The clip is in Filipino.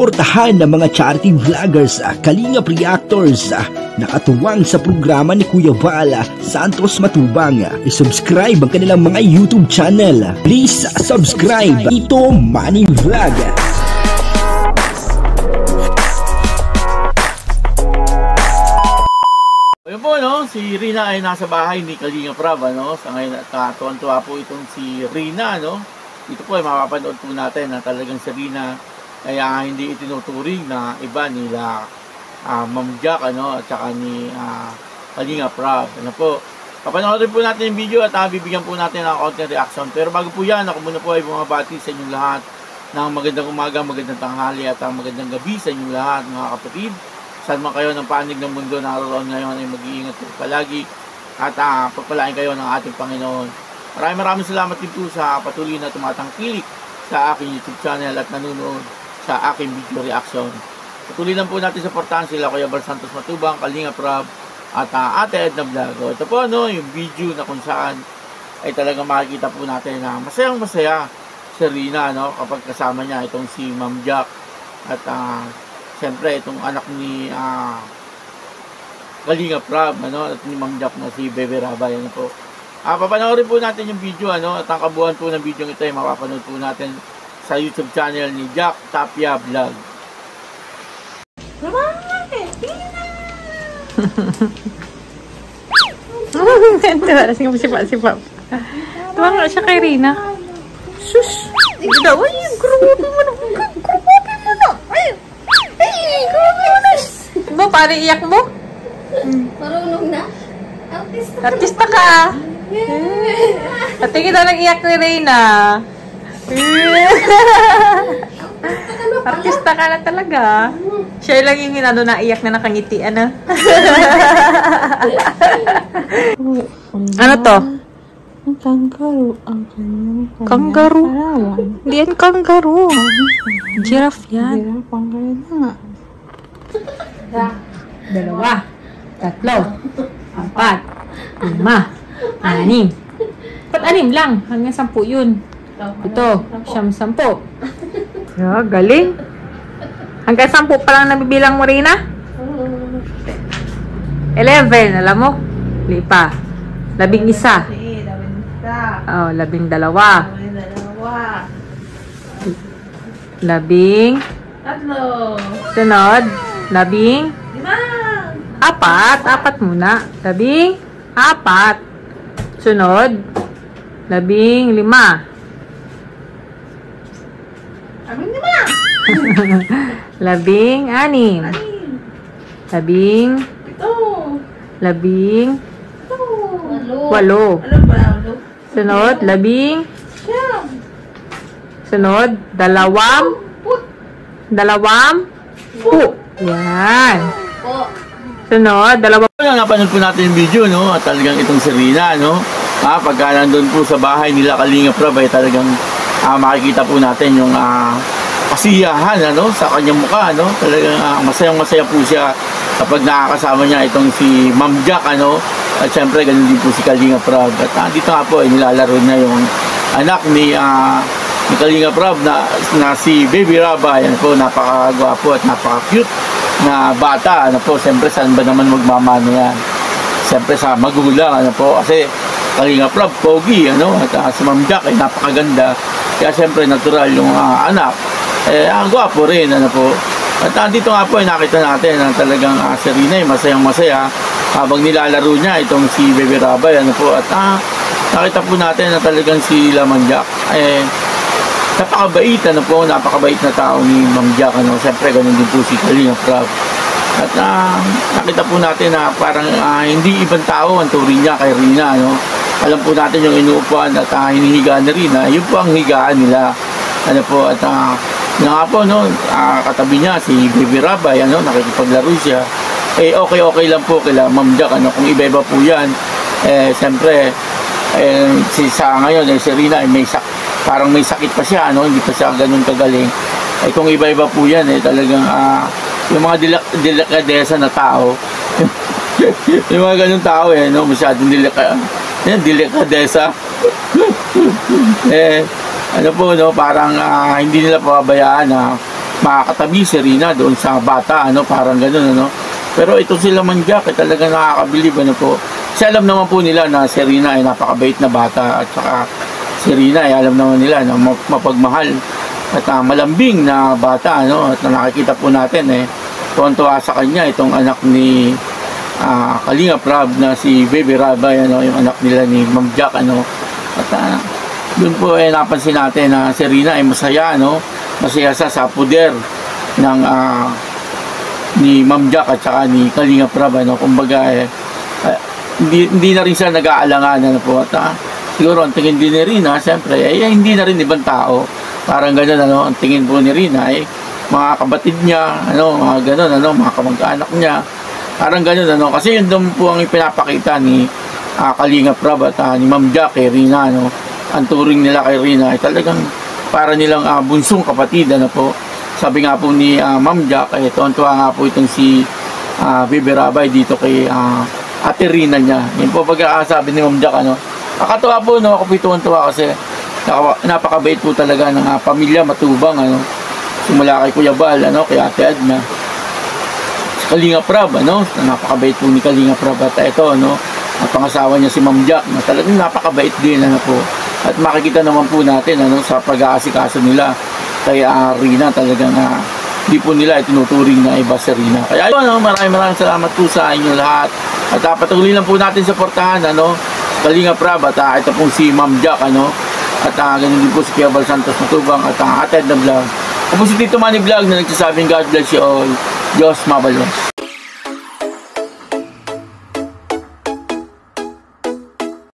suportahan ng mga charity vloggers, ah, kalingap reactors, ah, nakatuwang sa programa ni Kuya Val ah, Santos Matubang. I-subscribe ang kanilang mga YouTube channel. Please subscribe. Ito Money Vlog. Ayun po, no? Si Rina ay nasa bahay ni Kalinga Prab, no? Sa ngayon, at uh, tuwan-tuwa po itong si Rina, no? Ito po ay mapapanood po natin na talagang si Rina ay ah, hindi itinuturing na iba nila uh, Ma'am Jack, ano? At saka ni uh, Kalinga Prab. Ano po? Papanoorin po natin yung video at uh, bibigyan po natin ng konting reaction. Pero bago po yan, ako muna po ay bumabati sa inyong lahat ng magandang umaga, magandang tanghali at uh, magandang gabi sa inyong lahat, mga kapatid saan man kayo ng panig ng mundo naroon ngayon ay mag-iingat po palagi at uh, pagpalain kayo ng ating Panginoon. Maraming maraming salamat din po sa patuloy na tumatangkilik sa aking YouTube channel at nanonood sa aking video reaction. Patuloy lang po natin supportahan sila Kuya Bal Santos Matubang, Kalinga Prab at uh, Ate Edna Blago. Ito po ano, yung video na kung saan ay talagang makikita po natin na masayang masaya si Rina no, kapag kasama niya itong si Ma'am Jack at uh, Siyempre, itong anak ni uh, Kalinga Prab, ano, at ni Mang Jack na si Bebe Rabay, ano po. Ah, papanoorin po natin yung video, ano, at ang kabuuan po ng video ito ay mapapanood po natin sa YouTube channel ni Jack Tapia Vlog. Tuwa, sige mo sipa-sipa. Tuwa nga siya kay Rina. Sus! Hindi daw, ay, grabe mo na. Grabe mo na. Ay, ay, grabe mo na. Mo, pare iyak mo? Marunong na? Artista. Artista ka. Patingin daw ng iyak ni Reyna. Artista ka na talaga. Siya lang yung ano na iyak na nakangiti, ano? ano to? Ang kangaroo ang kanyang Kangaroo? Hindi yan kangaroo. Giraffe yan. Hirap ang kanya nga. Dalawa. Tatlo. Apat. Lima. Anim. Ba't anim lang? Hanggang sampu yun. Ito. Siyam sampu. Yeah, galing. Hanggang sampu pa lang nabibilang mo, Rina? Eleven. Alam mo? Lipa. Labing isa. Oh, labing dalawa. Labing. Tatlo. Sunod. Labing. Apat. Apat muna. Labing. Apat. Sunod. Labing lima. labing anim. Labing. Labing. Walo. Walo. Sunod. Labing. Sunod. Dalawam. Dalawam. Pu. Yan. Po. Sunod. Dalawam. Kaya napanood po natin yung video, no? At talagang itong si Rina, no? Ah, pagka nandun po sa bahay nila Kalinga Prab ay talagang ah, makikita po natin yung ah, kasiyahan, ano? Sa kanyang mukha, no? Talagang ah, masayang-masaya po siya kapag nakakasama niya itong si Ma'am Jack, ano? At syempre, ganun din po si Kalinga Prab. At ah, dito nga po, ay nilalaro niya yung anak ni ah, ni Kalinga Prab na, na si Baby Raba. Yan po, napakagwapo at napaka-cute na bata. Ano po, siyempre, saan ba naman magmamano yan? Siyempre, sa magulang, ano po, kasi Kalinga Prab, pogi, ano, at ah, si Ma'am Jack ay napakaganda. Kaya siyempre, natural yung ah, anak. Eh, ang gwapo rin, ano po. At ah, dito nga po, ay nakita natin na talagang uh, si Rina ay masayang masaya habang nilalaro niya itong si Bebe Rabay, ano po. At ah, nakita po natin na talagang si Laman Jack, eh, napakabait, ano po, napakabait na tao ni Ma'am Jack, ano. Siyempre, ganun din po si Kalinga Prab. At ah, nakita po natin na parang ah, hindi ibang tao ang turing niya kay Rina, no? Alam po natin yung inuupuan at uh, hinihiga na Rina, yun po ang higaan nila. Ano po, at uh, yun nga po, no, ah, katabi niya si Baby Rabay, ano, nakikipaglaro siya. Eh, okay-okay lang po kila Ma'am Jack, ano, kung iba-iba po yan, eh, siyempre, eh, si sa ngayon, eh, si Rina, eh, may sak parang may sakit pa siya, ano, hindi pa siya ganun kagaling. Eh, kung iba-iba po yan, eh, talagang, ah, yung mga dilak delikadesa na tao, yung mga ganun tao, eh, no, masyadong dilika, yan, delikadesa. eh, ano po, no, parang ah, hindi nila pababayaan na makakatabi si Rina doon sa bata, ano, parang gano'n, ano. Pero ito sila manjak, eh, talaga nakakabilib, ano po. Kasi alam naman po nila na si Rina ay napakabait na bata at saka si Rina ay alam naman nila na ma- mapagmahal at ah, malambing na bata, ano, at na nakikita po natin, eh, tuwan-tuwa sa kanya itong anak ni ah Kalinga Prab na si Baby Rabay, ano, yung anak nila ni Ma'am Jack, ano. At ah, doon po eh napansin natin na si Rina ay masaya, no? Masaya sa sa puder ng ah, ni Ma'am Jack at saka ni Kalinga Prab, ano. Kumbaga eh, ah, hindi, hindi na rin siya nag-aalangan, ano po. At ah, siguro ang tingin din ni Rina, siyempre, eh, hindi na rin ibang tao. Parang gano'n, ano, ang tingin po ni Rina, eh, mga kabatid niya, ano, mga gano'n, ano, mga kamag-anak niya. Parang gano'n, ano, kasi yun doon po ang ipinapakita ni ah, Kalinga Prab at ah, ni Ma'am Jack kay Rina, ano. Ang turing nila kay Rina ay talagang para nilang ah, bunsong kapatid, ano po. Sabi nga po ni ah, Ma'am Jack, eh, tuwan-tuwa nga po itong si ah, Bibi Rabay dito kay ah, Ate Rina niya. Yun po pagkakasabi ni Ma'am Jack, ano. Nakatuwa po, no, ako po tuwan-tuwa kasi napakabait po talaga ng ah, pamilya Matubang, ano. Simula kay Kuya Bal, ano, kay Ate Edna. Si Kalinga Prab, ano, na napakabait po ni Kalinga Prab at ito, ano, ang pangasawa niya si Ma'am Jack, na talagang napakabait din, ano po. At makikita naman po natin, ano, sa pag-aasikaso nila kay Rina, talagang ah, di po nila itinuturing na iba si Rina. Kaya yun, ano, maraming maraming salamat po sa inyo lahat. At ah, patuloy lang po natin suportahan, ano, Kalinga Prab at ah, ito pong si Ma'am Jack, ano, at uh, ganun din po si Kuya Bal Santos Matubang at ang uh, Ated na Vlog. Ako po si Tito Manny Vlog na nagsasabing God bless you all. Diyos mabalos.